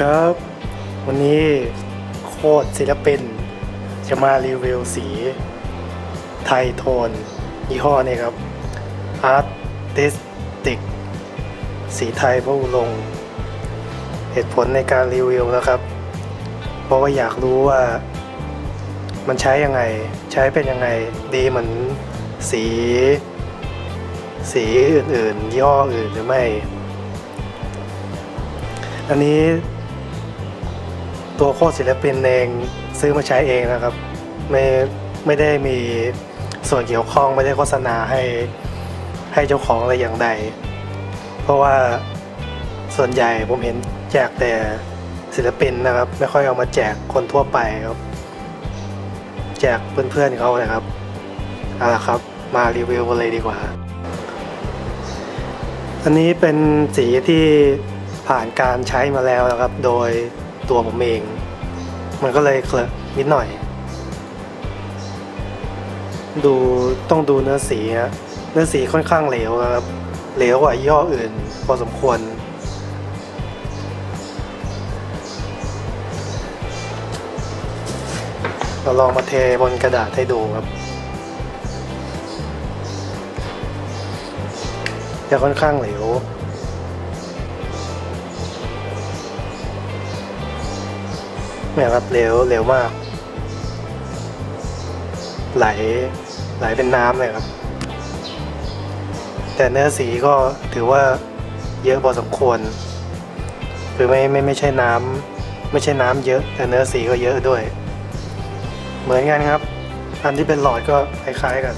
ครับ วันนี้โคตรศิลปิน จะมารีวิวสี ไทโทน ยี่ห้อนี้ครับ Artistic สีไทยพระอุลง เหตุผลในการรีวิวนะครับ เพราะว่าอยากรู้ว่า มันใช้ยังไง ใช้เป็นยังไง ดีเหมือนสี สีอื่นๆ ยี่ห้ออื่นหรือไม่อันนี้ ตัวโคตรศิลปินเองซื้อมาใช้เองนะครับ ไม่ไม่ได้มีส่วนเกี่ยวข้องไม่ได้โฆษณาให้ให้เจ้าของอะไรอย่างใด เพราะว่าส่วนใหญ่ผมเห็นแจกแต่ศิลปินนะครับ ไม่ค่อยเอามาแจกคนทั่วไปครับ แจกเพื่อนๆเขานะครับเอาละครับ มารีวิวกันเลยดีกว่า อันนี้เป็นสีที่ผ่านการใช้มาแล้วนะครับ โดยตัวผมเอง มันก็เลยเคลอะนิดหน่อย ดูต้องดูเนื้อสีฮะเนื้อสีค่อนข้างเหลวครับ เหลวกว่ายี่ห้ออื่น พอสมควร เราลองมาเทบนกระดาษให้ดูครับจะค่อนข้างเหลว เนี่ยครับเหลวเหลวมาก ไหลไหลเป็นน้ำเลยครับ แต่เนื้อสีก็ถือว่าเยอะพอสมควร คือไม่ไม่ไม่ใช่น้ำไม่ใช่น้ำเยอะ แต่เนื้อสีก็เยอะด้วย เหมือนกันครับ อันที่เป็นหลอดก็คล้ายๆกัน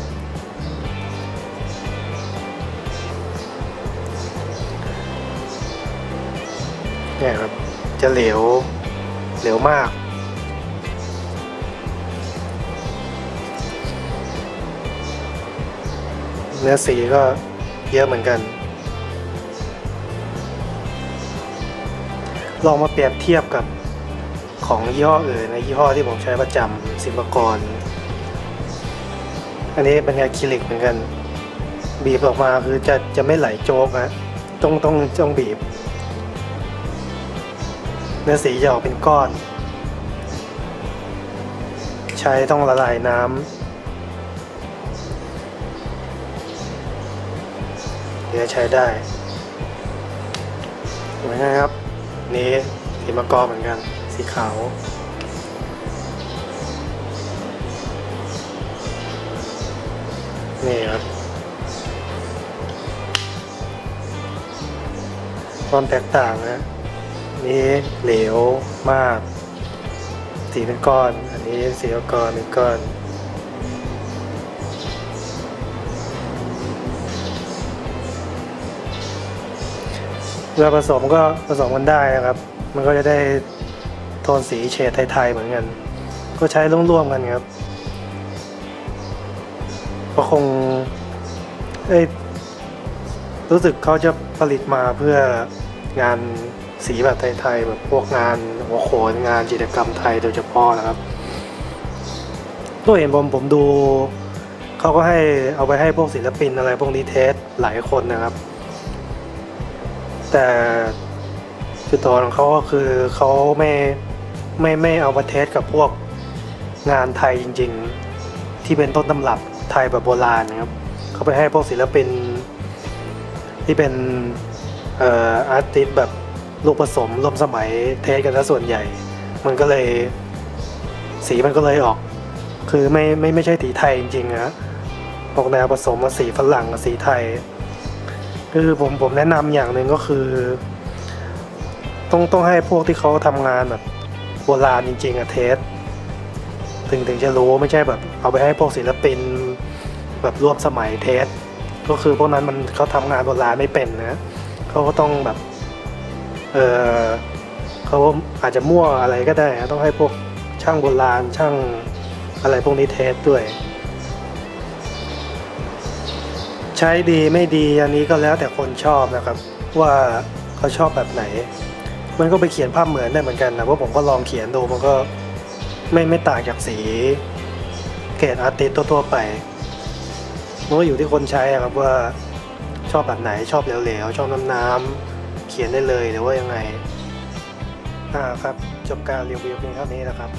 เนี่ยครับจะเหลว เหลวมาก เนื้อสีก็เยอะเหมือนกัน ลองมาเปรียบเทียบกับของยี่ห้ออื่นในยี่ห้อที่ผมใช้ประจำสิบกร อันนี้เป็นอะคริลิกเหมือนกัน บีบออกมาคือจะจะไม่ไหลโจกนะต้องต้องต้องบีบ เนื้อสีจะออกเป็นก้อน ใช้ต้องละลายน้ำเดี๋ยวใช้ได้เหมือนกันครับ นี้สีมะกอเหมือนกัน สีขาวนี่ครับความแตกต่างนะ นี้เหลวมาก สีเป็นก้อน อันนี้สีก้อนเป็นก้อนเวลาผสมก็ผสมกันได้นะครับ มันก็จะได้โทนสีเฉดไทยๆเหมือนกัน ก็ใช้ร่วมๆกันครับ ก็คงเอ้ยรู้สึกเขาจะผลิตมาเพื่องาน สีแบบไทยๆแบบพวกงานหัวโขนงานจิตรกรรมไทยโดยเฉพาะนะครับก็เห็นผมผมดูเขาก็ให้เอาไปให้พวกศิลปินอะไรพวกนี้ test หลายคนนะครับ แต่จุดด้อยของเขาก็คือเขาไม่ไม่ไม่เอามา test กับพวกงานไทยจริง ๆ ที่เป็นต้นตำรับไทยแบบโบราณนะครับเขาไปให้พวกศิลปินที่เป็นเอ่อ artist แบบ ลูกผสมร่วมสมัย test กันซะส่วนใหญ่ มันก็เลยสีมันก็เลยออก คือไม่ไม่ไม่ใช่สีไทยจริงๆนะออกแนวผสมมาสีฝรั่งกับสีไทย คือผมผมแนะนำอย่างหนึ่งก็คือ ต้องต้องให้พวกที่เขาทำงานแบบโบราณจริง ๆอะเทสถึงถึงจะรู้ไม่ใช่แบบ เอาไปให้พวกศิลปินแบบร่วมสมัยเทสก็คือพวกนั้นมันเขาทำงานโบราณไม่เป็นนะเขาก็ต้องแบบ เออเขาอาจจะมั่วอะไรก็ได้ต้องให้พวกช่างโบราณช่างอะไรพวกนี้เทสด้วย ใช้ดีไม่ดีอันนี้ก็แล้วแต่คนชอบนะครับ ว่าเขาชอบแบบไหน มันก็ไปเขียนภาพเหมือนได้เหมือนกันนะเพราะผมก็ลองเขียนดูมันก็ไม่ไม่ต่างจากสีเกรดอาร์ติสทั่วๆไปมันก็อยู่ที่คนใช้ครับว่าชอบแบบไหนชอบเหลวๆชอบน้ำน้ำๆ ขียนได้เลยหรือว่ายังไงอ่าครับจบการรีวิวเพียงเท่านี้นะครับ